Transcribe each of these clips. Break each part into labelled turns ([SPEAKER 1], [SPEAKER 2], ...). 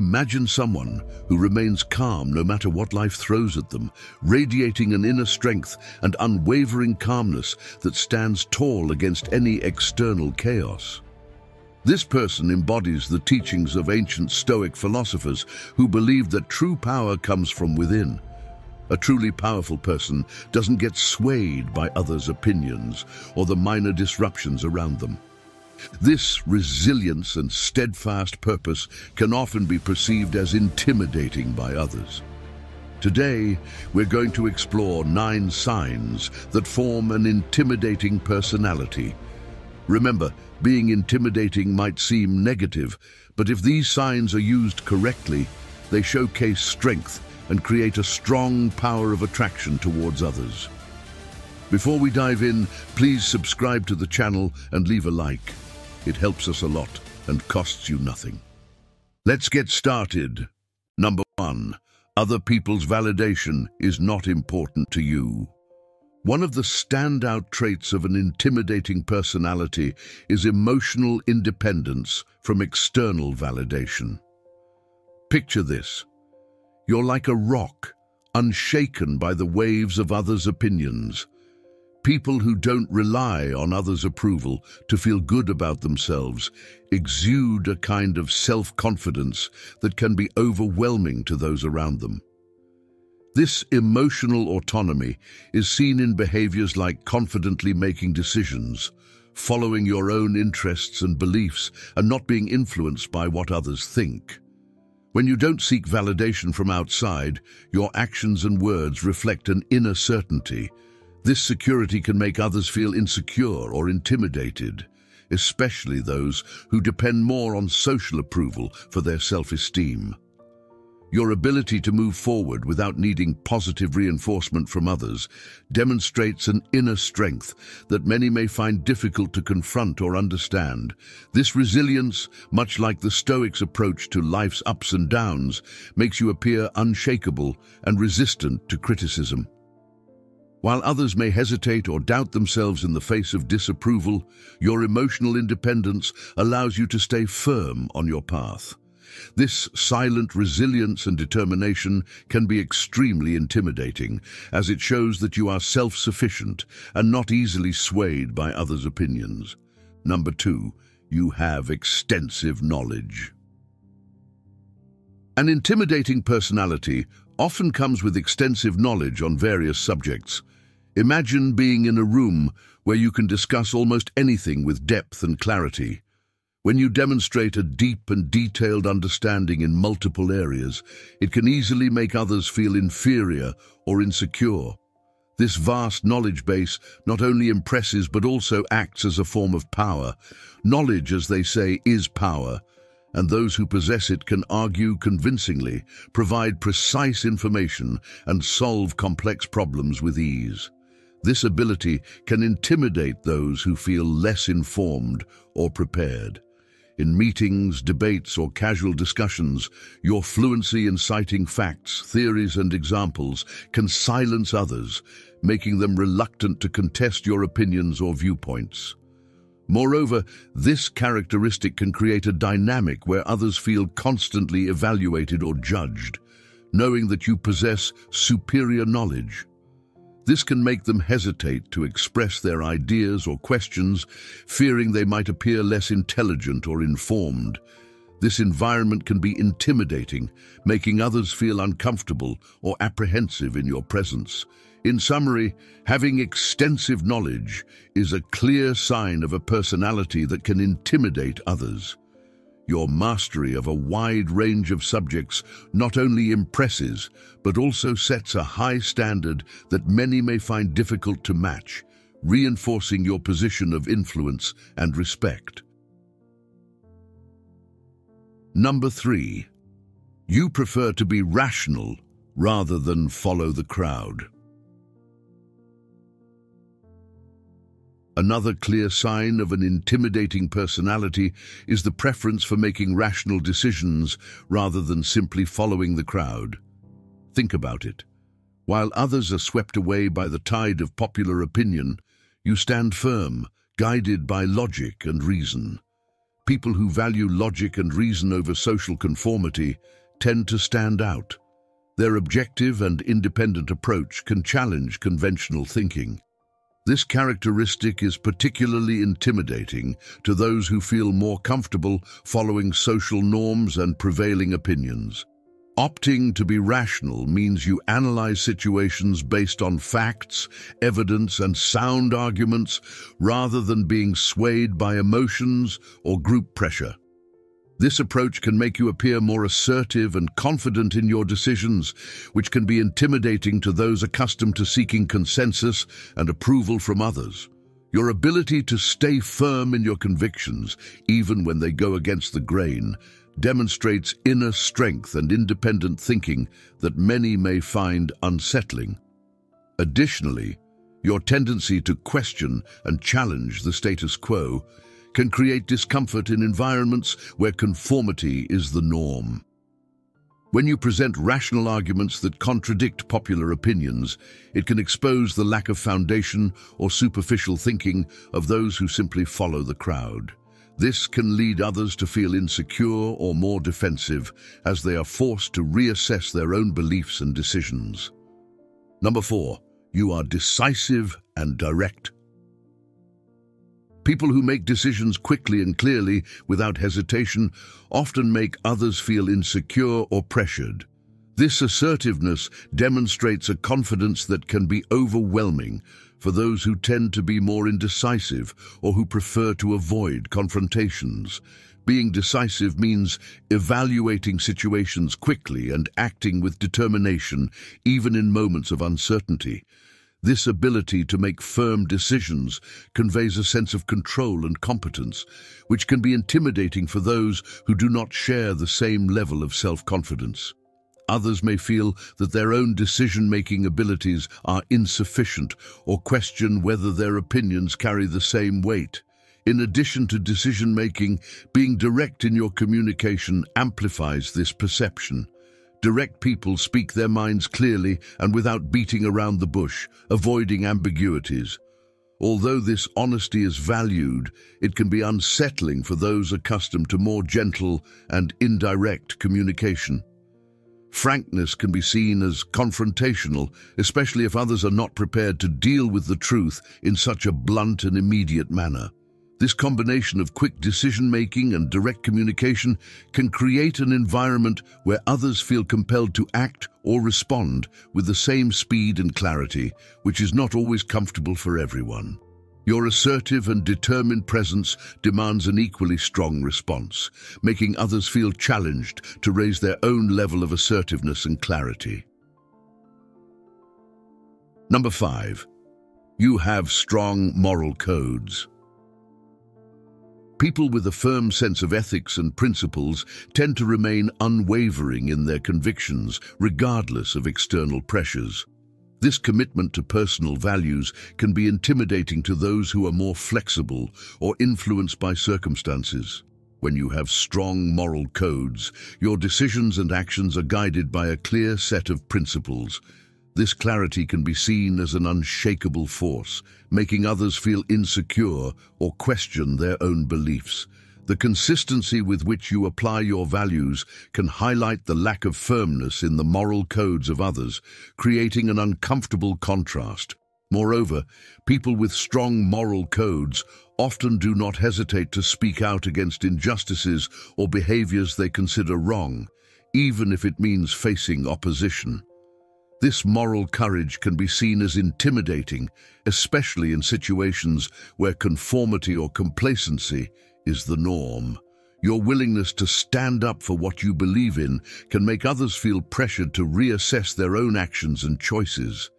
[SPEAKER 1] Imagine someone who remains calm no matter what life throws at them, radiating an inner strength and unwavering calmness that stands tall against any external chaos. This person embodies the teachings of ancient Stoic philosophers who believed that true power comes from within. A truly powerful person doesn't get swayed by others' opinions or the minor disruptions around them. This resilience and steadfast purpose can often be perceived as intimidating by others. Today, we're going to explore nine signs that form an intimidating personality. Remember, being intimidating might seem negative, but if these signs are used correctly, they showcase strength and create a strong power of attraction towards others. Before we dive in, please subscribe to the channel and leave a like. It helps us a lot and costs you nothing. Let's get started. Number one, other people's validation is not important to you. One of the standout traits of an intimidating personality is emotional independence from external validation. Picture this. You're like a rock, unshaken by the waves of others' opinions. People who don't rely on others' approval to feel good about themselves exude a kind of self-confidence that can be overwhelming to those around them. This emotional autonomy is seen in behaviors like confidently making decisions, following your own interests and beliefs and not being influenced by what others think. When you don't seek validation from outside, your actions and words reflect an inner certainty, this security can make others feel insecure or intimidated, especially those who depend more on social approval for their self-esteem. Your ability to move forward without needing positive reinforcement from others demonstrates an inner strength that many may find difficult to confront or understand. This resilience, much like the Stoics' approach to life's ups and downs, makes you appear unshakable and resistant to criticism. While others may hesitate or doubt themselves in the face of disapproval, your emotional independence allows you to stay firm on your path. This silent resilience and determination can be extremely intimidating, as it shows that you are self-sufficient and not easily swayed by others' opinions. Number two, you have extensive knowledge. An intimidating personality often comes with extensive knowledge on various subjects. Imagine being in a room where you can discuss almost anything with depth and clarity. When you demonstrate a deep and detailed understanding in multiple areas, it can easily make others feel inferior or insecure. This vast knowledge base not only impresses but also acts as a form of power. Knowledge, as they say, is power, and those who possess it can argue convincingly, provide precise information, and solve complex problems with ease. This ability can intimidate those who feel less informed or prepared. In meetings, debates, or casual discussions, your fluency in citing facts, theories, and examples can silence others, making them reluctant to contest your opinions or viewpoints. Moreover, this characteristic can create a dynamic where others feel constantly evaluated or judged, knowing that you possess superior knowledge. This can make them hesitate to express their ideas or questions, fearing they might appear less intelligent or informed. This environment can be intimidating, making others feel uncomfortable or apprehensive in your presence. In summary, having extensive knowledge is a clear sign of a personality that can intimidate others. Your mastery of a wide range of subjects not only impresses, but also sets a high standard that many may find difficult to match, reinforcing your position of influence and respect. Number three, you prefer to be rational rather than follow the crowd. Another clear sign of an intimidating personality is the preference for making rational decisions rather than simply following the crowd. Think about it. While others are swept away by the tide of popular opinion, you stand firm, guided by logic and reason. People who value logic and reason over social conformity tend to stand out. Their objective and independent approach can challenge conventional thinking. This characteristic is particularly intimidating to those who feel more comfortable following social norms and prevailing opinions. Opting to be rational means you analyze situations based on facts, evidence, and sound arguments rather than being swayed by emotions or group pressure. This approach can make you appear more assertive and confident in your decisions, which can be intimidating to those accustomed to seeking consensus and approval from others. Your ability to stay firm in your convictions, even when they go against the grain, demonstrates inner strength and independent thinking that many may find unsettling. Additionally, your tendency to question and challenge the status quo can create discomfort in environments where conformity is the norm. When you present rational arguments that contradict popular opinions, it can expose the lack of foundation or superficial thinking of those who simply follow the crowd. This can lead others to feel insecure or more defensive as they are forced to reassess their own beliefs and decisions. Number four, you are decisive and direct. People who make decisions quickly and clearly, without hesitation, often make others feel insecure or pressured. This assertiveness demonstrates a confidence that can be overwhelming for those who tend to be more indecisive or who prefer to avoid confrontations. Being decisive means evaluating situations quickly and acting with determination, even in moments of uncertainty. This ability to make firm decisions conveys a sense of control and competence, which can be intimidating for those who do not share the same level of self-confidence. Others may feel that their own decision-making abilities are insufficient or question whether their opinions carry the same weight. In addition to decision-making, being direct in your communication amplifies this perception. Direct people speak their minds clearly and without beating around the bush, avoiding ambiguities. Although this honesty is valued, it can be unsettling for those accustomed to more gentle and indirect communication. Frankness can be seen as confrontational, especially if others are not prepared to deal with the truth in such a blunt and immediate manner. This combination of quick decision-making and direct communication can create an environment where others feel compelled to act or respond with the same speed and clarity, which is not always comfortable for everyone. Your assertive and determined presence demands an equally strong response, making others feel challenged to raise their own level of assertiveness and clarity. Number five, you have strong moral codes. People with a firm sense of ethics and principles tend to remain unwavering in their convictions, regardless of external pressures. This commitment to personal values can be intimidating to those who are more flexible or influenced by circumstances. When you have strong moral codes, your decisions and actions are guided by a clear set of principles, this clarity can be seen as an unshakable force, making others feel insecure or question their own beliefs. The consistency with which you apply your values can highlight the lack of firmness in the moral codes of others, creating an uncomfortable contrast. Moreover, people with strong moral codes often do not hesitate to speak out against injustices or behaviors they consider wrong, even if it means facing opposition. This moral courage can be seen as intimidating, especially in situations where conformity or complacency is the norm. Your willingness to stand up for what you believe in can make others feel pressured to reassess their own actions and choices.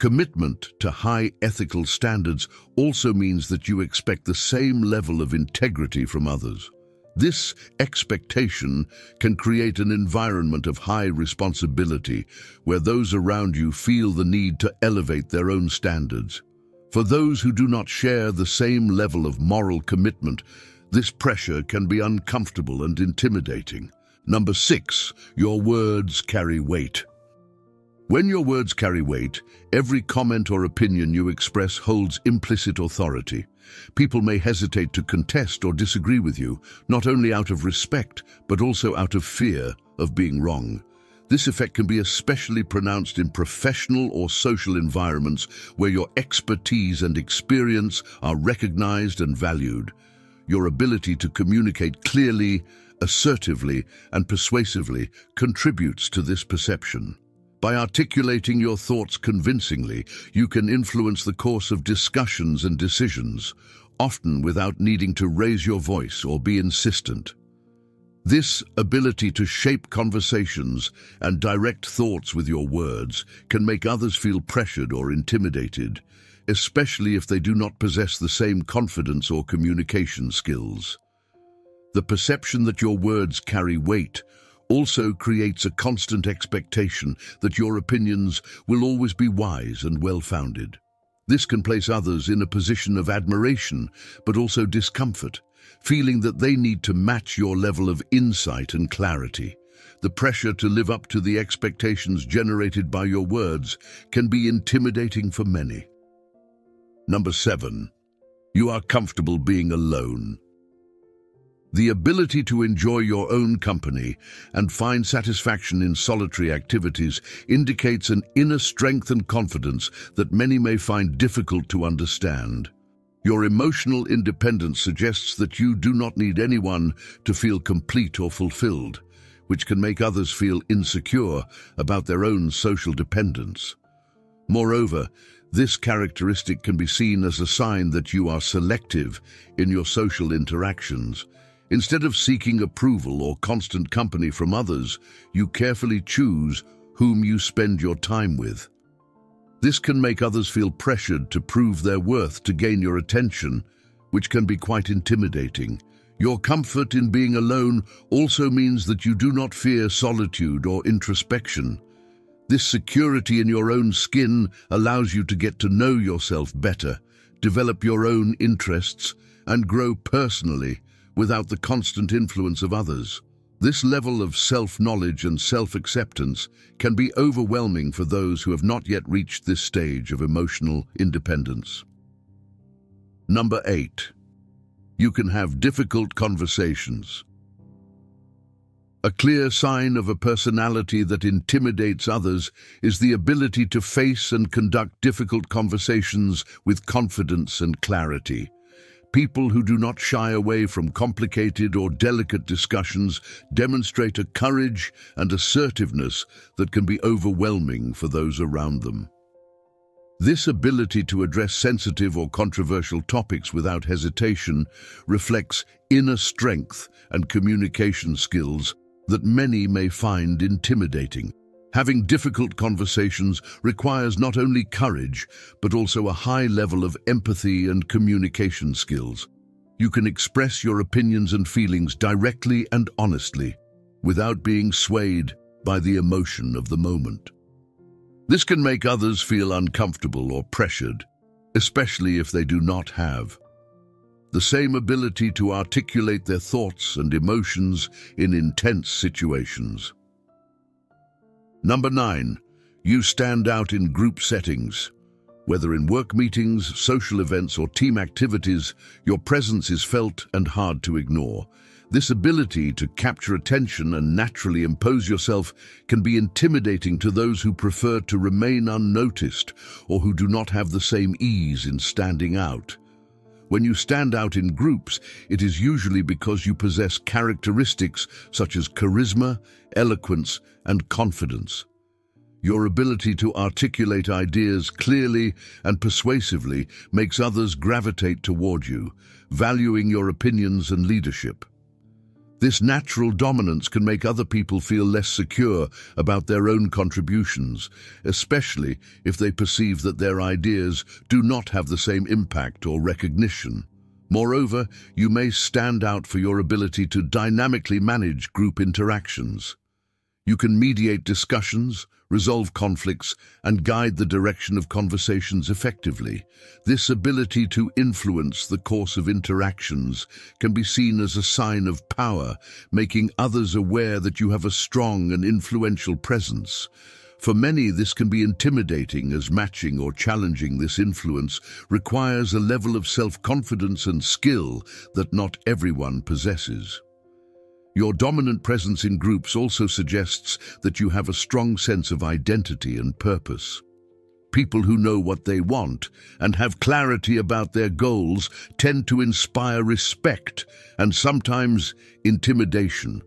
[SPEAKER 1] Commitment to high ethical standards also means that you expect the same level of integrity from others. This expectation can create an environment of high responsibility where those around you feel the need to elevate their own standards. For those who do not share the same level of moral commitment, this pressure can be uncomfortable and intimidating. Number six, your words carry weight. When your words carry weight, every comment or opinion you express holds implicit authority. People may hesitate to contest or disagree with you, not only out of respect, but also out of fear of being wrong. This effect can be especially pronounced in professional or social environments where your expertise and experience are recognized and valued. Your ability to communicate clearly, assertively, and persuasively contributes to this perception. By articulating your thoughts convincingly, you can influence the course of discussions and decisions, often without needing to raise your voice or be insistent. This ability to shape conversations and direct thoughts with your words can make others feel pressured or intimidated, especially if they do not possess the same confidence or communication skills. The perception that your words carry weight also creates a constant expectation that your opinions will always be wise and well-founded. This can place others in a position of admiration, but also discomfort, feeling that they need to match your level of insight and clarity. The pressure to live up to the expectations generated by your words can be intimidating for many. Number seven, you are comfortable being alone. The ability to enjoy your own company and find satisfaction in solitary activities indicates an inner strength and confidence that many may find difficult to understand. Your emotional independence suggests that you do not need anyone to feel complete or fulfilled, which can make others feel insecure about their own social dependence. Moreover, this characteristic can be seen as a sign that you are selective in your social interactions, Instead of seeking approval or constant company from others, you carefully choose whom you spend your time with. This can make others feel pressured to prove their worth to gain your attention, which can be quite intimidating. Your comfort in being alone also means that you do not fear solitude or introspection. This security in your own skin allows you to get to know yourself better, develop your own interests, and grow personally without the constant influence of others. This level of self-knowledge and self-acceptance can be overwhelming for those who have not yet reached this stage of emotional independence. Number 8. You can have difficult conversations. A clear sign of a personality that intimidates others is the ability to face and conduct difficult conversations with confidence and clarity. People who do not shy away from complicated or delicate discussions demonstrate a courage and assertiveness that can be overwhelming for those around them. This ability to address sensitive or controversial topics without hesitation reflects inner strength and communication skills that many may find intimidating. Having difficult conversations requires not only courage, but also a high level of empathy and communication skills. You can express your opinions and feelings directly and honestly, without being swayed by the emotion of the moment. This can make others feel uncomfortable or pressured, especially if they do not have the same ability to articulate their thoughts and emotions in intense situations. Number nine, you stand out in group settings. Whether in work meetings, social events, or team activities, your presence is felt and hard to ignore. This ability to capture attention and naturally impose yourself can be intimidating to those who prefer to remain unnoticed or who do not have the same ease in standing out. When you stand out in groups, it is usually because you possess characteristics such as charisma, eloquence, and confidence. Your ability to articulate ideas clearly and persuasively makes others gravitate toward you, valuing your opinions and leadership. This natural dominance can make other people feel less secure about their own contributions, especially if they perceive that their ideas do not have the same impact or recognition. Moreover, you may stand out for your ability to dynamically manage group interactions. You can mediate discussions, resolve conflicts, and guide the direction of conversations effectively. This ability to influence the course of interactions can be seen as a sign of power, making others aware that you have a strong and influential presence. For many, this can be intimidating as matching or challenging this influence requires a level of self-confidence and skill that not everyone possesses. Your dominant presence in groups also suggests that you have a strong sense of identity and purpose. People who know what they want and have clarity about their goals tend to inspire respect and sometimes intimidation.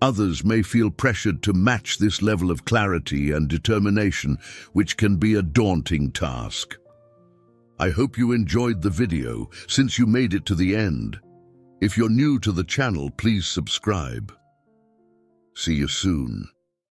[SPEAKER 1] Others may feel pressured to match this level of clarity and determination, which can be a daunting task. I hope you enjoyed the video since you made it to the end. If you're new to the channel, please subscribe. See you soon.